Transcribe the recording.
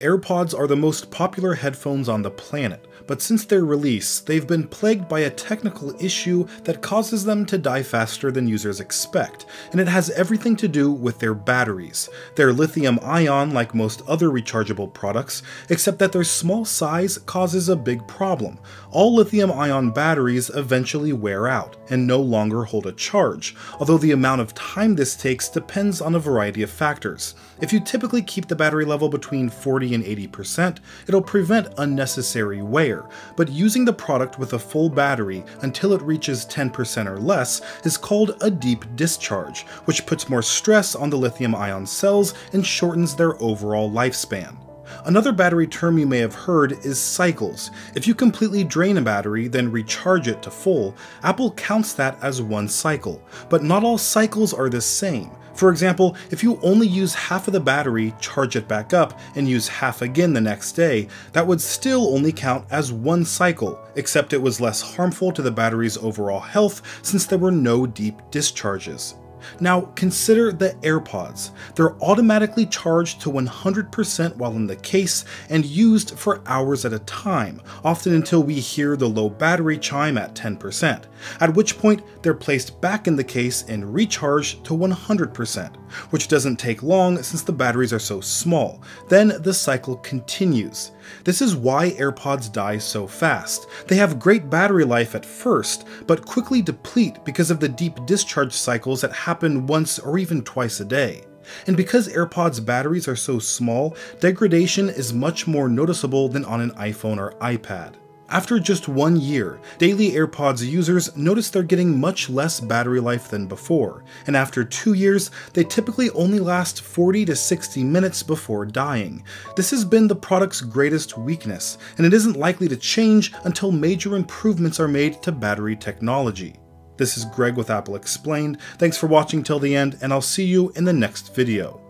AirPods are the most popular headphones on the planet, but since their release, they've been plagued by a technical issue that causes them to die faster than users expect, and it has everything to do with their batteries. They're lithium ion like most other rechargeable products, except that their small size causes a big problem. All lithium ion batteries eventually wear out and no longer hold a charge, although the amount of time this takes depends on a variety of factors. If you typically keep the battery level between 40 and 80%, it'll prevent unnecessary wear, but using the product with a full battery until it reaches 10% or less is called a deep discharge, which puts more stress on the lithium ion cells and shortens their overall lifespan. Another battery term you may have heard is cycles. If you completely drain a battery, then recharge it to full, Apple counts that as one cycle. But not all cycles are the same. For example, if you only use half of the battery, charge it back up, and use half again the next day, that would still only count as one cycle, except it was less harmful to the battery's overall health since there were no deep discharges. Now consider the AirPods. They're automatically charged to 100% while in the case and used for hours at a time, often until we hear the low battery chime at 10%, at which point they're placed back in the case and recharged to 100%, which doesn't take long since the batteries are so small. Then the cycle continues. This is why AirPods die so fast. They have great battery life at first, but quickly deplete because of the deep discharge cycles that happen once or even twice a day. And because AirPods batteries are so small, degradation is much more noticeable than on an iPhone or iPad. After just one year, daily AirPods users notice they're getting much less battery life than before, and after two years, they typically only last 40 to 60 minutes before dying. This has been the product's greatest weakness, and it isn't likely to change until major improvements are made to battery technology. This is Greg with Apple Explained, thanks for watching till the end, and I'll see you in the next video.